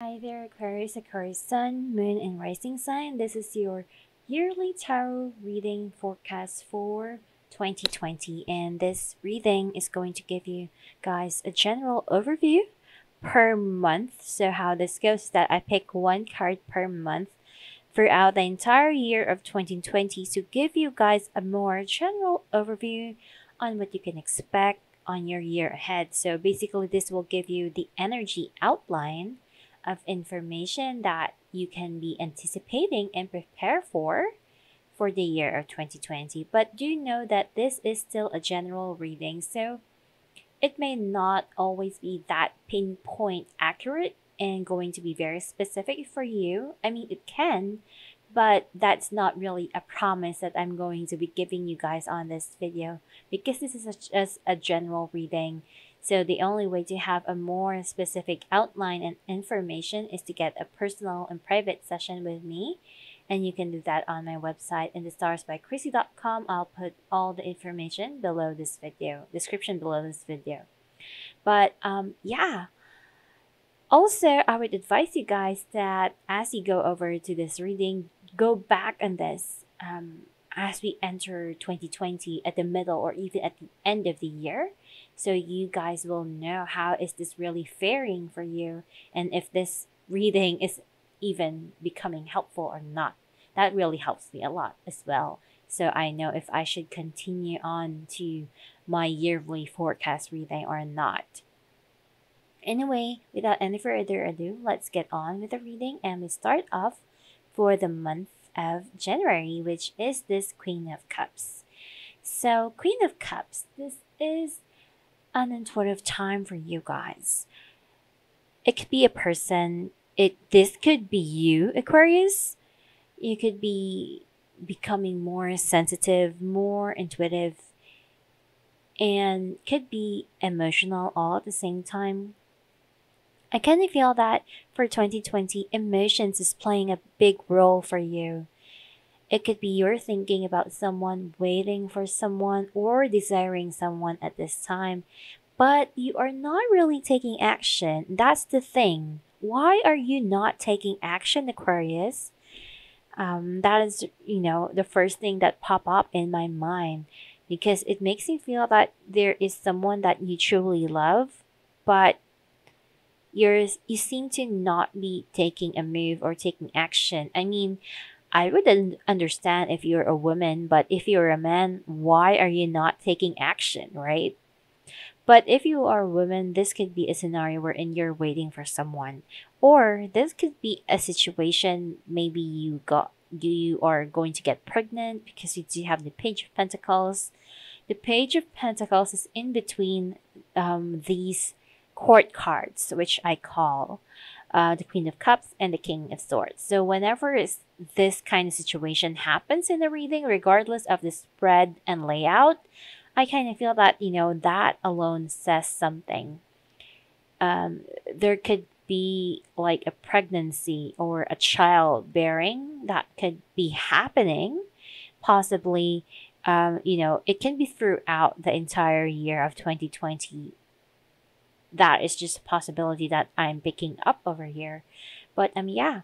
Hi there, Aquarius, Aquarius Sun, Moon, and Rising sign. This is your yearly tarot reading forecast for 2020, and this reading is going to give you guys a general overview per month. So, how this goes is that I pick one card per month throughout the entire year of 2020 to give you guys a more general overview on what you can expect on your year ahead. So, basically, this will give you the energy outline of information that you can be anticipating and prepare for for the year of 2020. But do know that this is still a general reading, so it may not always be that pinpoint accurate and going to be very specific for you. I mean, it can, but that's not really a promise that I'm going to be giving you guys on this video because this is a, just a general reading so the only way to have a more specific outline and information is to get a personal and private session with me. And you can do that on my website in thestarsbykrissy.com. I'll put all the information below this video, description below this video. But um, yeah. Also, I would advise you guys that as you go over to this reading, go back on this um, as we enter 2020 at the middle or even at the end of the year so you guys will know how is this really faring for you and if this reading is even becoming helpful or not. That really helps me a lot as well. So i know if i should continue on to my yearly forecast reading or not. Anyway without any further ado let's get on with the reading and we start off for the month of january which is this queen of cups. So queen of cups this is an intuitive time for you guys. It could be a person. It this could be you, Aquarius. You could be becoming more sensitive, more intuitive, and could be emotional all at the same time. I kind of feel that for 2020, emotions is playing a big role for you. It could be you're thinking about someone, waiting for someone, or desiring someone at this time, but you are not really taking action. That's the thing. Why are you not taking action, Aquarius? Um, that is, you know, the first thing that pop up in my mind because it makes me feel that there is someone that you truly love, but you're you seem to not be taking a move or taking action. I mean, I wouldn't understand if you're a woman, but if you're a man, why are you not taking action, right? But if you are a woman, this could be a scenario wherein you're waiting for someone. Or this could be a situation maybe you got you are going to get pregnant because you do have the page of pentacles. The page of pentacles is in between um, these court cards, which I call uh, the Queen of Cups and the King of Swords. So whenever is this kind of situation happens in the reading, regardless of the spread and layout, I kind of feel that you know that alone says something. Um, there could be like a pregnancy or a child bearing that could be happening, possibly. Um, you know, it can be throughout the entire year of 2020 that is just a possibility that I'm picking up over here. But um yeah.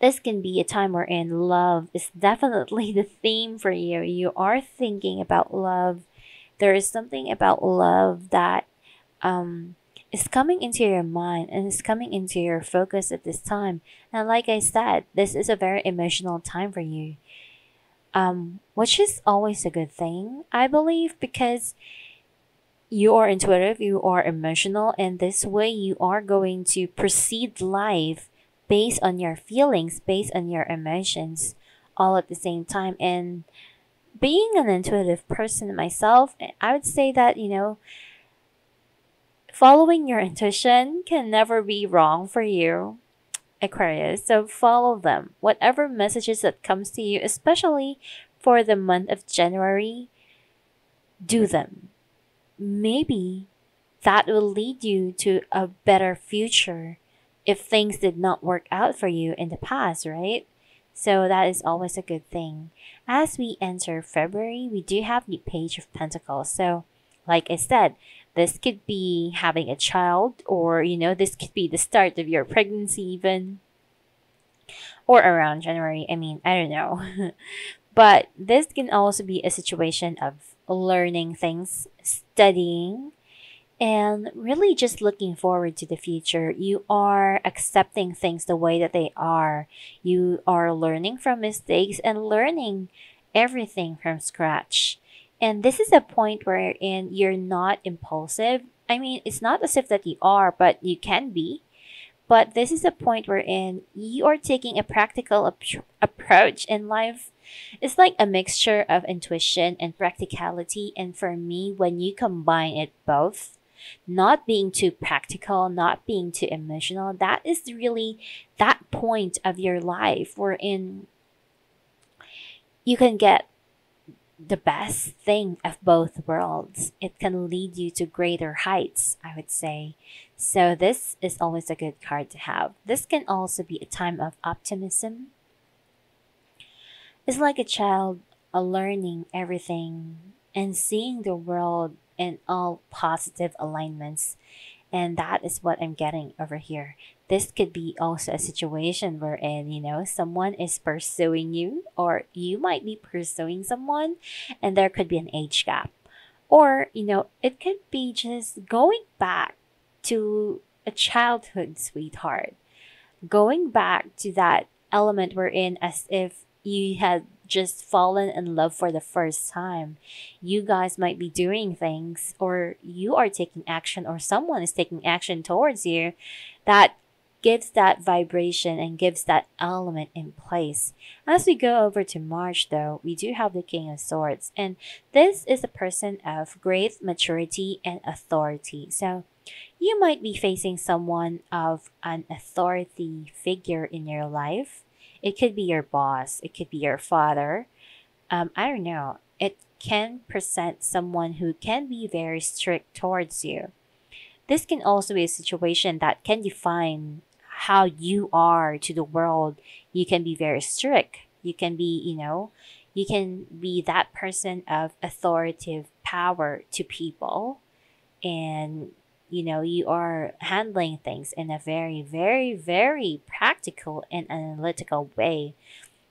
This can be a time wherein love is definitely the theme for you. You are thinking about love. There is something about love that um is coming into your mind and is coming into your focus at this time. And like I said, this is a very emotional time for you. Um, which is always a good thing, I believe, because you are intuitive, you are emotional, and this way you are going to proceed life based on your feelings, based on your emotions, all at the same time. And being an intuitive person myself, I would say that, you know, following your intuition can never be wrong for you. Aquarius, so follow them. Whatever messages that comes to you, especially for the month of January, do them maybe that will lead you to a better future if things did not work out for you in the past, right? So that is always a good thing. As we enter February, we do have the Page of Pentacles. So, like I said, This could be having a child, or you know, this could be the start of your pregnancy, even, or around January. I mean, I don't know. but this can also be a situation of learning things, studying, and really just looking forward to the future. You are accepting things the way that they are. You are learning from mistakes and learning everything from scratch. And this is a point wherein you're not impulsive. I mean, it's not as if that you are, but you can be. But this is a point wherein you are taking a practical ap- approach in life. It's like a mixture of intuition and practicality. And for me, when you combine it both, not being too practical, not being too emotional, that is really that point of your life wherein you can get the best thing of both worlds. It can lead you to greater heights, I would say. So, this is always a good card to have. This can also be a time of optimism. It's like a child learning everything and seeing the world in all positive alignments. And that is what I'm getting over here this could be also a situation wherein you know someone is pursuing you or you might be pursuing someone and there could be an age gap or you know it could be just going back to a childhood sweetheart going back to that element we're in as if you had just fallen in love for the first time. You guys might be doing things, or you are taking action, or someone is taking action towards you that gives that vibration and gives that element in place. As we go over to March, though, we do have the King of Swords, and this is a person of great maturity and authority. So, you might be facing someone of an authority figure in your life. It could be your boss, it could be your father. Um, I don't know. It can present someone who can be very strict towards you. This can also be a situation that can define how you are to the world, you can be very strict. You can be, you know, you can be that person of authoritative power to people. And, you know, you are handling things in a very, very, very practical and analytical way.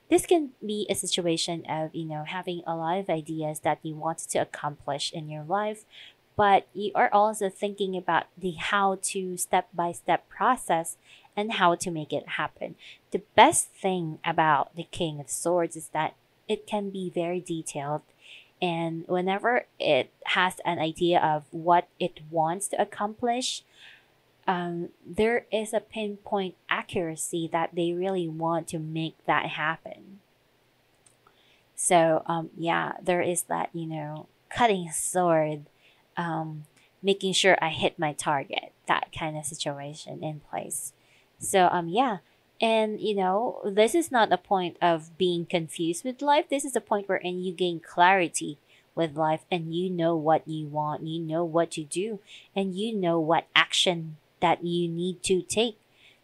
This can be a situation of, you know, having a lot of ideas that you want to accomplish in your life, but you are also thinking about the how to step by step process and how to make it happen. The best thing about the King of Swords is that it can be very detailed and whenever it has an idea of what it wants to accomplish um, there is a pinpoint accuracy that they really want to make that happen so um, yeah there is that you know cutting sword um, making sure i hit my target that kind of situation in place so um yeah. And you know, this is not a point of being confused with life. This is a point wherein you gain clarity with life and you know what you want, you know what to do, and you know what action that you need to take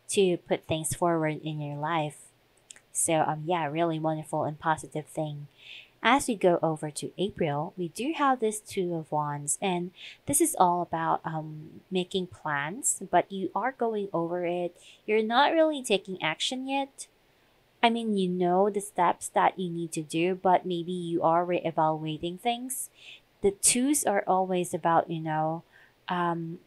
to put things forward in your life. So um yeah, really wonderful and positive thing as we go over to April, we do have this Two of Wands, and this is all about um, making plans, but you are going over it. You're not really taking action yet. I mean, you know the steps that you need to do, but maybe you are re-evaluating things. The twos are always about, you know, um,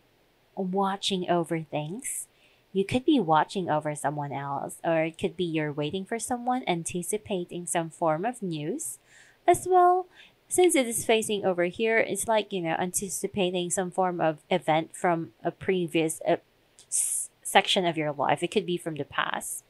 watching over things. You could be watching over someone else, or it could be you're waiting for someone, anticipating some form of news. As well since it is facing over here it's like you know anticipating some form of event from a previous uh, section of your life. It could be from the past.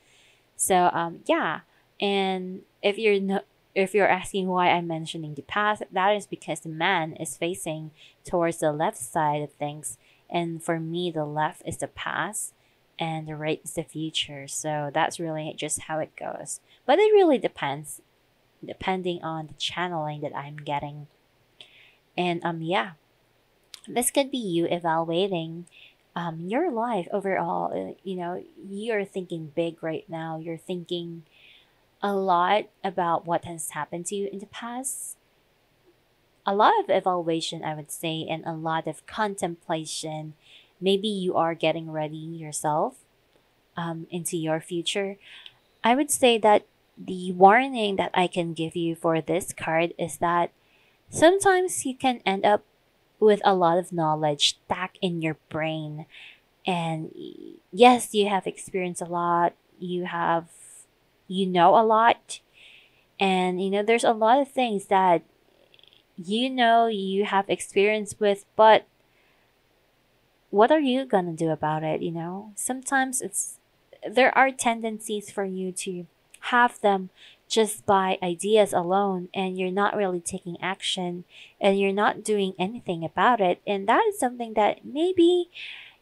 So um yeah. And if you're no, if you're asking why i'm mentioning the past that is because the man is facing towards the left side of things. And for me the left is the past and the right is the future so that's really just how it goes but it really depends depending on the channeling that I'm getting. And um yeah, this could be you evaluating um your life overall. Uh, you know, you're thinking big right now. You're thinking a lot about what has happened to you in the past. a lot of evaluation, I would say, and a lot of contemplation. Maybe you are getting ready yourself um, into your future. I would say that the warning that I can give you for this card is that sometimes you can end up with a lot of knowledge stuck in your brain. And yes, you have experienced a lot, you have, you know, a lot. And, you know, there's a lot of things that you know you have experience with, but what are you gonna do about it? You know, sometimes it's there are tendencies for you to have them just by ideas alone and you're not really taking action and you're not doing anything about it and that is something that maybe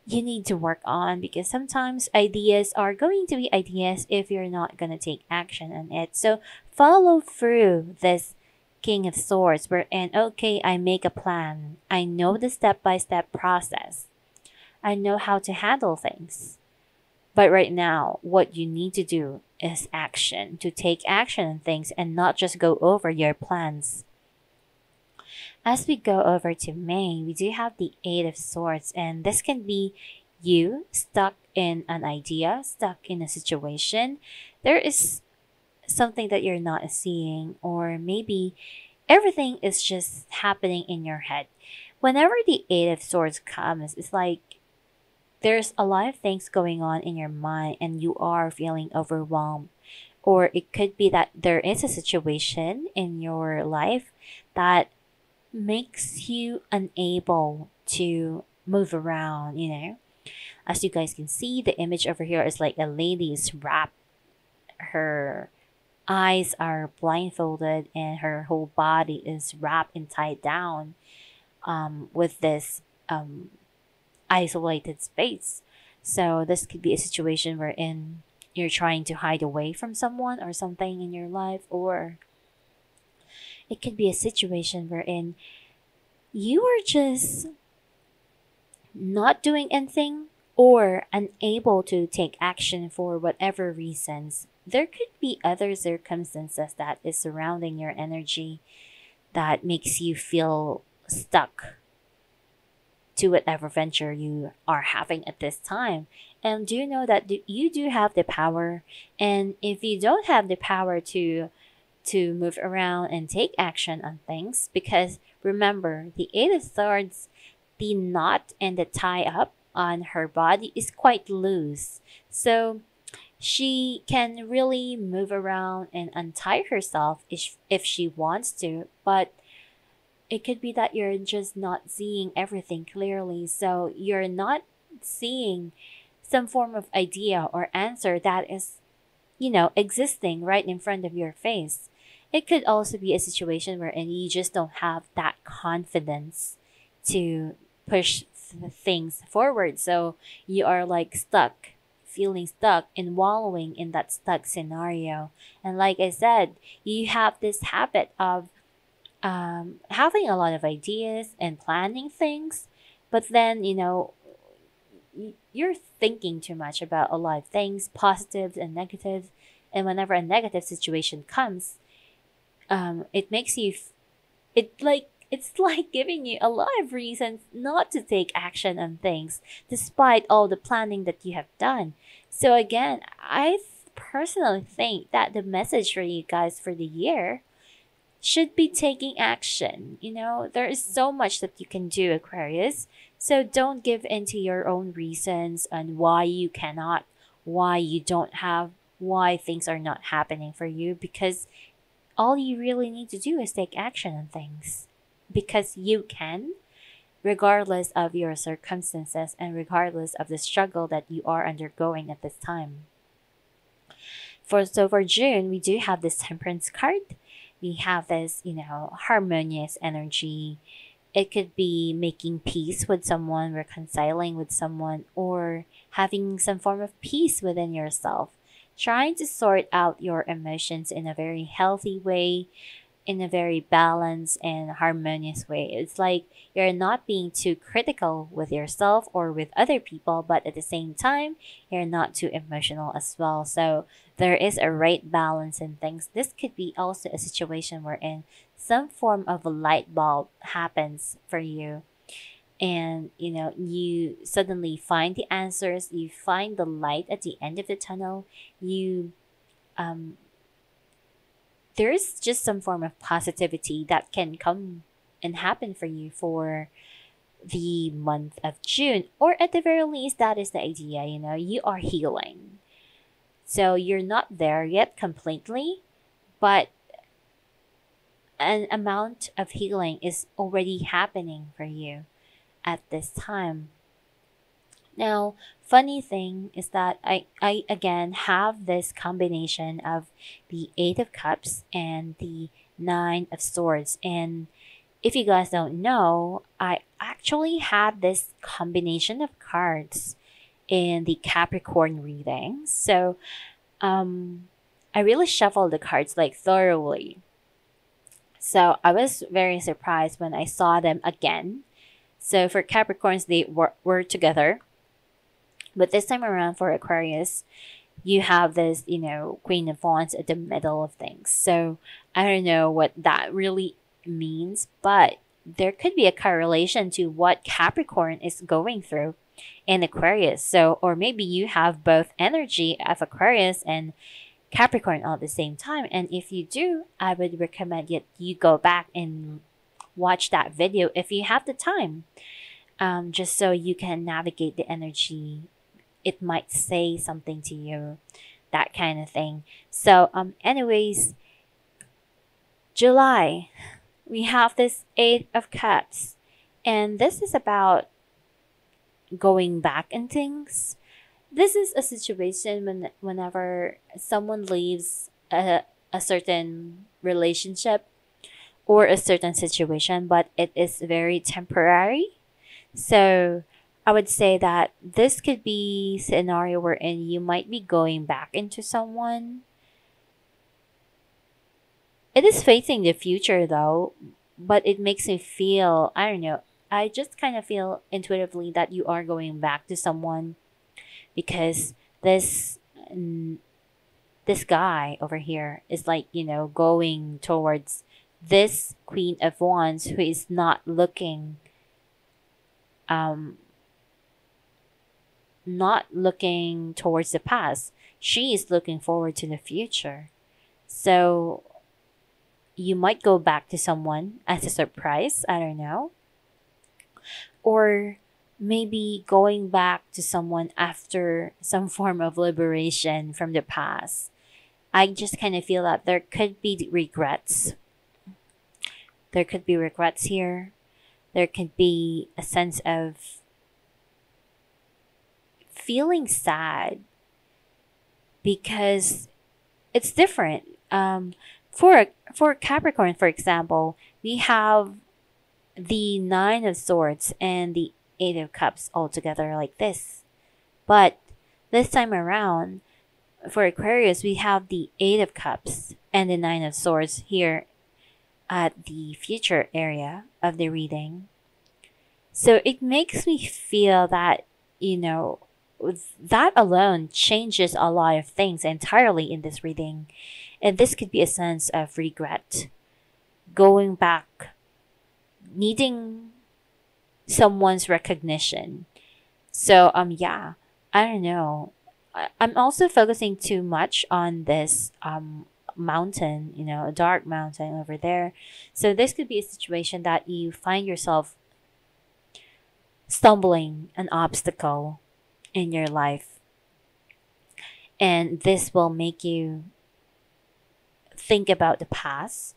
you need to work on because sometimes ideas are going to be ideas if you're not going to take action on it. So follow through this king of swords where and okay i make a plan. I know the step-by-step process i know how to handle things but right now, what you need to do is action, to take action on things and not just go over your plans. As we go over to May, we do have the Eight of Swords, and this can be you stuck in an idea, stuck in a situation. There is something that you're not seeing, or maybe everything is just happening in your head. Whenever the Eight of Swords comes, it's like there's a lot of things going on in your mind and you are feeling overwhelmed. Or it could be that there is a situation in your life that makes you unable to move around, you know. As you guys can see, the image over here is like a lady is wrapped. Her eyes are blindfolded and her whole body is wrapped and tied down um, with this um, isolated space. So this could be a situation wherein you're trying to hide away from someone or something in your life, or it could be a situation wherein you are just not doing anything or unable to take action for whatever reasons. There could be other circumstances that is surrounding your energy that makes you feel stuck to whatever venture you are having at this time. And do you know that you do have the power? And if you don't have the power to to move around and take action on things, because remember, the Eight of Swords, the knot and the tie up on her body is quite loose. So she can really move around and untie herself if, if she wants to, but it could be that you're just not seeing everything clearly. So you're not seeing some form of idea or answer that is, you know, existing right in front of your face. It could also be a situation wherein you just don't have that confidence to push th- things forward. So you are like stuck, feeling stuck and wallowing in that stuck scenario. And like I said, you have this habit of um, having a lot of ideas and planning things, but then, you know, you're thinking too much about a lot of things, positives and negatives. And whenever a negative situation comes, um, it makes you, f- it like, it's like giving you a lot of reasons not to take action on things, despite all the planning that you have done. So again, I personally think that the message for you guys for the year should be taking action. You know, there is so much that you can do, Aquarius. So don't give in to your own reasons and why you cannot, why you don't have, why things are not happening for you because all you really need to do is take action on things because you can regardless of your circumstances and regardless of the struggle that you are undergoing at this time. For so for June, we do have this temperance card we have this, you know, harmonious energy. It could be making peace with someone, reconciling with someone, or having some form of peace within yourself. Trying to sort out your emotions in a very healthy way. In a very balanced and harmonious way. It's like you're not being too critical with yourself or with other people, but at the same time, you're not too emotional as well. So there is a right balance in things. This could be also a situation wherein some form of a light bulb happens for you and you know you suddenly find the answers you find the light at the end of the tunnel you um, there's just some form of positivity that can come and happen for you for the month of June, or at the very least, that is the idea. You know, you are healing. So you're not there yet completely, but an amount of healing is already happening for you at this time. Now, funny thing is that I, I again have this combination of the Eight of Cups and the Nine of Swords. And if you guys don't know, I actually had this combination of cards in the Capricorn reading. So um, I really shuffled the cards like thoroughly. So I was very surprised when I saw them again. So for Capricorns, they were, were together but this time around for Aquarius, you have this, you know, Queen of Wands at the middle of things. So I don't know what that really means, but there could be a correlation to what Capricorn is going through in Aquarius. So, or maybe you have both energy of Aquarius and Capricorn all at the same time. And if you do, I would recommend that you go back and watch that video if you have the time, um, just so you can navigate the energy it might say something to you, that kind of thing. So, um, anyways, July, we have this Eight of Cups, and this is about going back in things. This is a situation when whenever someone leaves a, a certain relationship or a certain situation, but it is very temporary. So I would say that this could be scenario wherein you might be going back into someone. It is facing the future though, but it makes me feel I don't know. I just kind of feel intuitively that you are going back to someone because this this guy over here is like, you know, going towards this Queen of Wands who is not looking um not looking towards the past. She is looking forward to the future. So you might go back to someone as a surprise, I don't know. Or maybe going back to someone after some form of liberation from the past. I just kind of feel that there could be regrets. There could be regrets here. There could be a sense of feeling sad because it's different. Um, for for Capricorn, for example, we have the Nine of Swords and the Eight of Cups all together like this. But this time around, for Aquarius, we have the Eight of Cups and the Nine of Swords here at the future area of the reading. So it makes me feel that, you know, that alone changes a lot of things entirely in this reading. And this could be a sense of regret, going back, needing someone's recognition. So, um, yeah, I don't know. I, I'm also focusing too much on this um mountain, you know, a dark mountain over there. So this could be a situation that you find yourself stumbling an obstacle in your life. And this will make you think about the past,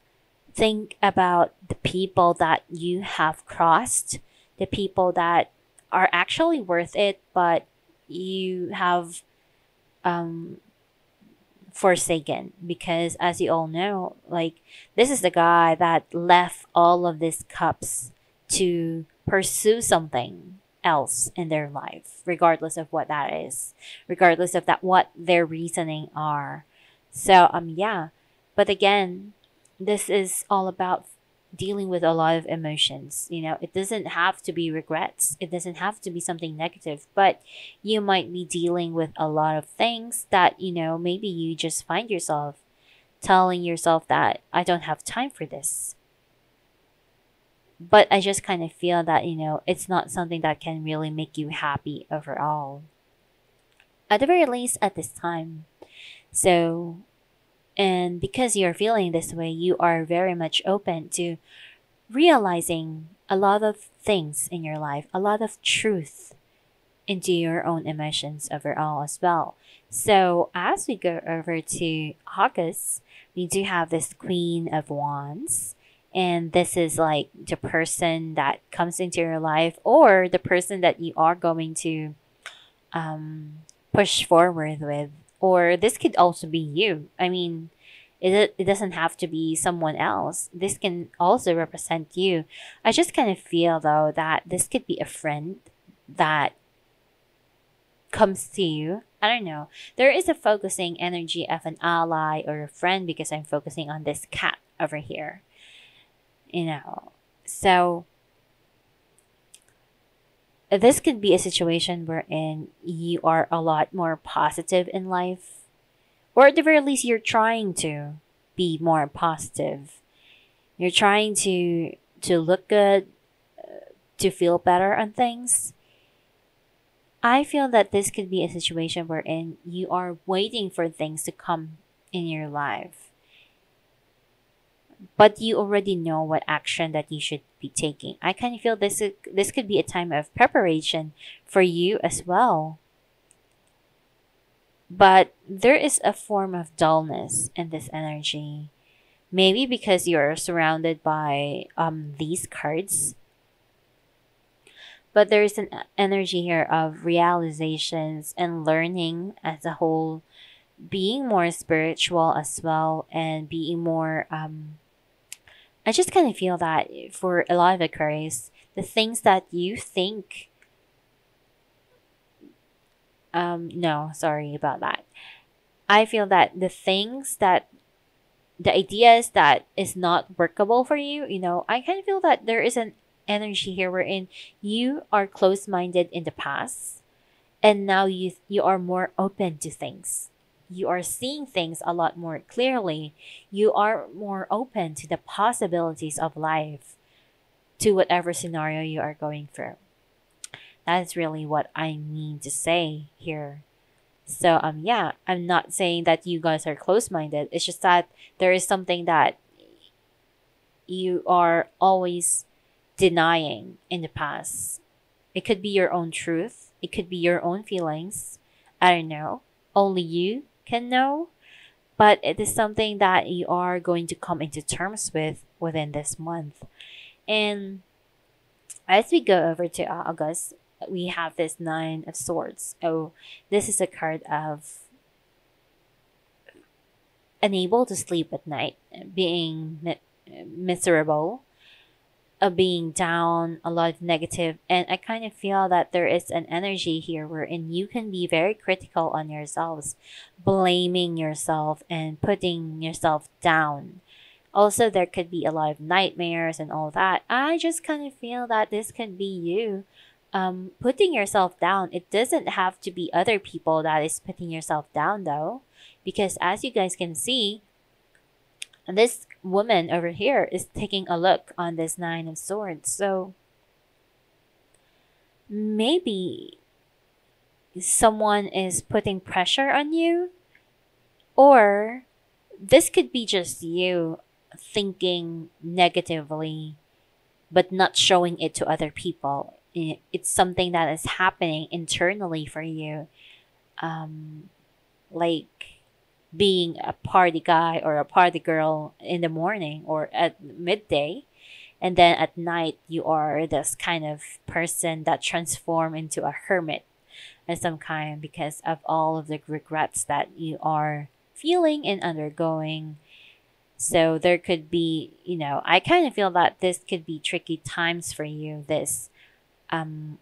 think about the people that you have crossed, the people that are actually worth it, but you have um, forsaken because as you all know like this is the guy that left all of these cups to pursue something else in their life, regardless of what that is, regardless of that what their reasoning are. So um yeah, but again, this is all about dealing with a lot of emotions. You know, it doesn't have to be regrets, it doesn't have to be something negative, but you might be dealing with a lot of things that, you know, maybe you just find yourself telling yourself that I don't have time for this. But I just kind of feel that, you know, it's not something that can really make you happy overall. At the very least, at this time. So, and because you're feeling this way, you are very much open to realizing a lot of things in your life, a lot of truth into your own emotions overall as well. So, as we go over to August, we do have this Queen of Wands. And this is like the person that comes into your life or the person that you are going to um, push forward with or this could also be you. I mean, it, it doesn't have to be someone else. This can also represent you. I just kind of feel though that this could be a friend that comes to you. I don't know. There is a focusing energy of an ally or a friend because I'm focusing on this cat over here. You know, so this could be a situation wherein you are a lot more positive in life, or at the very least, you're trying to be more positive. You're trying to to look good, uh, to feel better on things. I feel that this could be a situation wherein you are waiting for things to come in your life but you already know what action that you should be taking. I kind of feel this is, this could be a time of preparation for you as well. But there is a form of dullness in this energy. Maybe because you're surrounded by um, these cards. But there's an energy here of realizations and learning as a whole, being more spiritual as well, and being more um, I just kind of feel that for a lot of Aquarius, the things that you think. Um, no, sorry about that. I feel that the things that the ideas that is not workable for you, you know, I kind of feel that there is an energy here wherein you are close minded in the past and now you you are more open to things you are seeing things a lot more clearly. You are more open to the possibilities of life, to whatever scenario you are going through. That is really what I mean to say here. So um yeah, I'm not saying that you guys are close-minded. It's just that there is something that you are always denying in the past. It could be your own truth. It could be your own feelings. I don't know. Only you can know, but it is something that you are going to come into terms with within this month. And as we go over to August, we have this Nine of Swords. Oh, this is a card of unable to sleep at night, being miserable, of being down, a lot of negative, and I kind of feel that there is an energy here wherein you can be very critical on yourselves, blaming yourself and putting yourself down. Also, there could be a lot of nightmares and all that. I just kind of feel that this could be you um, putting yourself down. It doesn't have to be other people that is putting yourself down, though, because as you guys can see, this woman over here is taking a look on this Nine of Swords. So maybe someone is putting pressure on you, or this could be just you thinking negatively but not showing it to other people. It's something that is happening internally for you. Um, like being a party guy or a party girl in the morning or at midday and then at night you are this kind of person that transform into a hermit of some kind because of all of the regrets that you are feeling and undergoing. So there could be you know i kind of feel that this could be tricky times for you this um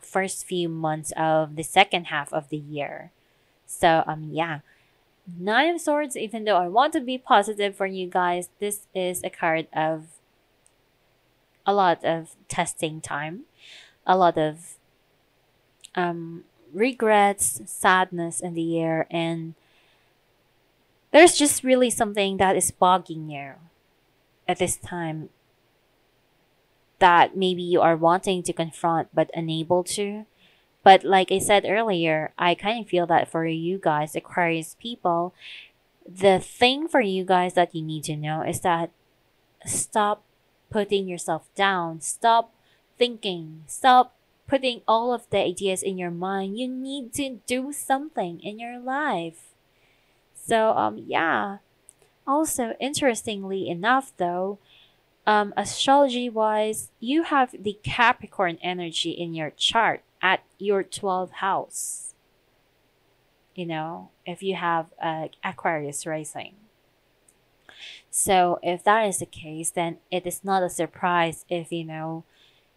first few months of the second half of the year. So um yeah Nine of Swords, even though I want to be positive for you guys, this is a card of a lot of testing time, a lot of um, regrets, sadness in the air, and there's just really something that is bogging you at this time that maybe you are wanting to confront but unable to. But like I said earlier, I kind of feel that for you guys, Aquarius people, the thing for you guys that you need to know is that stop putting yourself down. Stop thinking. Stop putting all of the ideas in your mind. You need to do something in your life. So um yeah. Also interestingly enough though, um astrology wise, you have the Capricorn energy in your chart at your 12th house. You know, if you have uh, Aquarius rising. So, if that is the case, then it is not a surprise if, you know,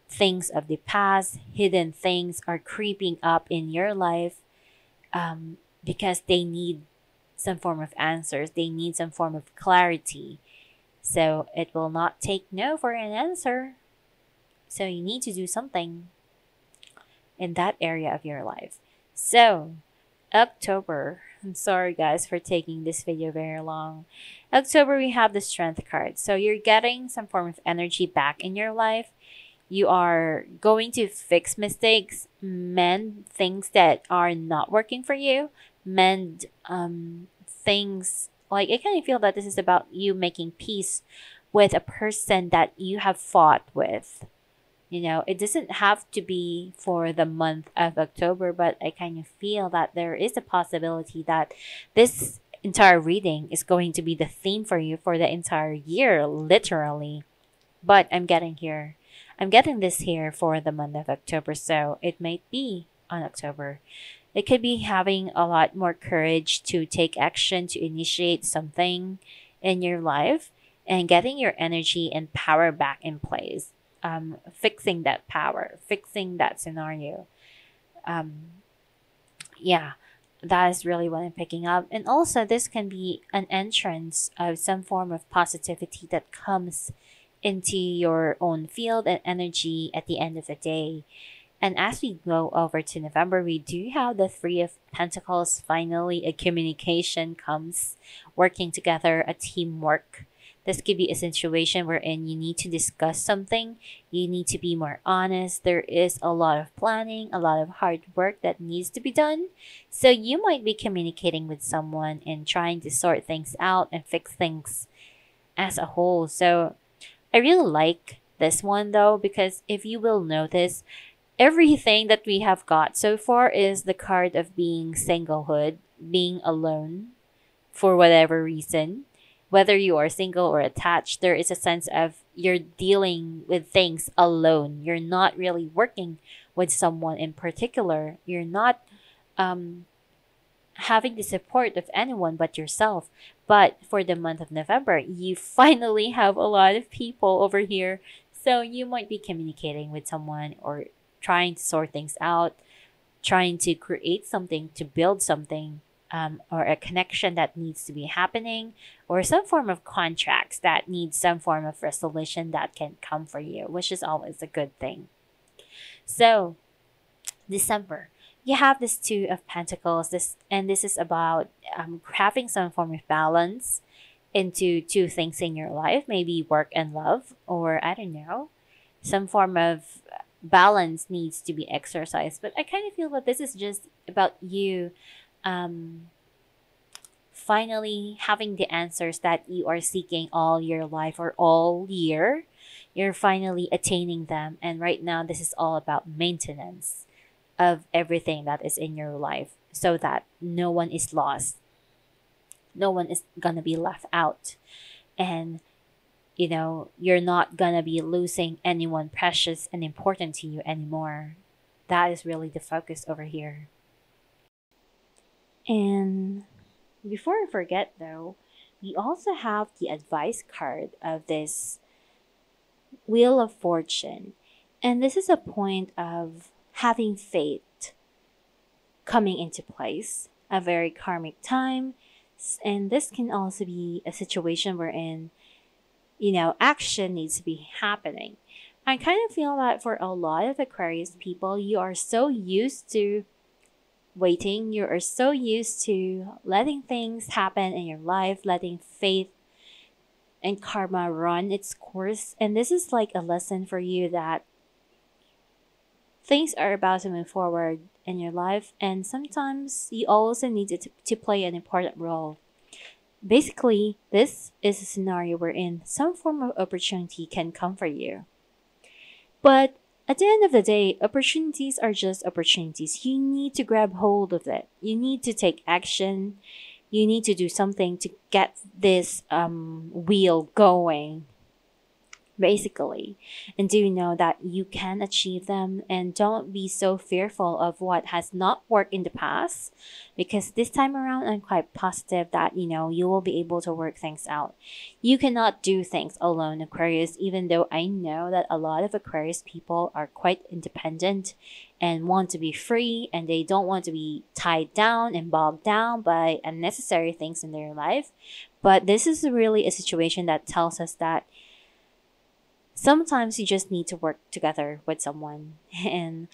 things of the past, hidden things are creeping up in your life um, because they need some form of answers, they need some form of clarity. So, it will not take no for an answer. So, you need to do something in that area of your life. So, October. I'm sorry guys for taking this video very long. October we have the strength card. So you're getting some form of energy back in your life. You are going to fix mistakes, mend things that are not working for you, mend um things like I kind of feel that this is about you making peace with a person that you have fought with you know, it doesn't have to be for the month of October, but I kind of feel that there is a possibility that this entire reading is going to be the theme for you for the entire year, literally. But I'm getting here. I'm getting this here for the month of October, so it might be on October. It could be having a lot more courage to take action, to initiate something in your life, and getting your energy and power back in place um, fixing that power, fixing that scenario. Um, yeah, that is really what I'm picking up. And also, this can be an entrance of some form of positivity that comes into your own field and energy at the end of the day. And as we go over to November, we do have the Three of Pentacles. Finally, a communication comes, working together, a teamwork this could be a situation wherein you need to discuss something. You need to be more honest. There is a lot of planning, a lot of hard work that needs to be done. So you might be communicating with someone and trying to sort things out and fix things as a whole. So I really like this one though, because if you will notice, everything that we have got so far is the card of being singlehood, being alone for whatever reason whether you are single or attached, there is a sense of you're dealing with things alone. You're not really working with someone in particular. You're not um, having the support of anyone but yourself. But for the month of November, you finally have a lot of people over here. So you might be communicating with someone or trying to sort things out, trying to create something, to build something um, or a connection that needs to be happening or some form of contracts that need some form of resolution that can come for you, which is always a good thing. So, December, you have this two of pentacles this and this is about um, having some form of balance into two things in your life maybe work and love or i don't know some form of balance needs to be exercised but i kind of feel that this is just about you um, finally having the answers that you are seeking all your life or all year. You're finally attaining them. And right now, this is all about maintenance of everything that is in your life so that no one is lost. No one is gonna be left out. And you know, you're not gonna be losing anyone precious and important to you anymore. That is really the focus over here. And before I forget though, we also have the advice card of this Wheel of Fortune. And this is a point of having faith coming into place, a very karmic time And this can also be a situation wherein, you know, action needs to be happening. I kind of feel that for a lot of Aquarius people, you are so used to waiting, you are so used to letting things happen in your life, letting faith and karma run its course. And this is like a lesson for you that things are about to move forward in your life, and sometimes you also need to, to play an important role. Basically, this is a scenario wherein some form of opportunity can come for you. But at the end of the day, opportunities are just opportunities. You need to grab hold of it. You need to take action you need to do something to get this um, wheel going basically. And do know that you can achieve them? And don't be so fearful of what has not worked in the past because this time around i'm quite positive that you know you will be able to work things out. You cannot do things alone aquarius even though i know that a lot of aquarius people are quite independent and want to be free and they don't want to be tied down and bogged down by unnecessary things in their life. But this is really a situation that tells us that sometimes you just need to work together with someone and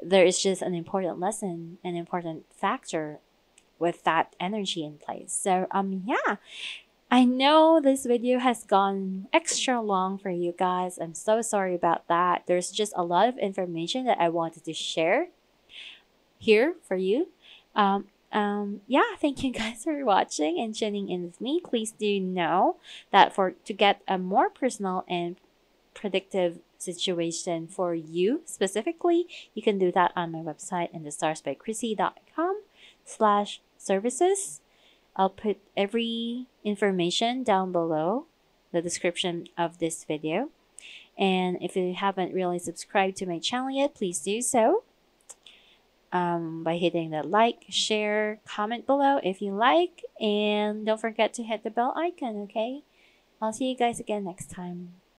there is just an important lesson an important factor with that energy in place so um yeah I know this video has gone extra long for you guys. I'm so sorry about that. There's just a lot of information that I wanted to share here for you. Um, um, yeah, thank you guys for watching and tuning in with me. Please do know that for to get a more personal and predictive situation for you specifically, you can do that on my website in the starsbykrissy.com slash services. I'll put every information down below the description of this video. And if you haven't really subscribed to my channel yet, please do so um, by hitting the like, share, comment below if you like, and don't forget to hit the bell icon, okay? I'll see you guys again next time.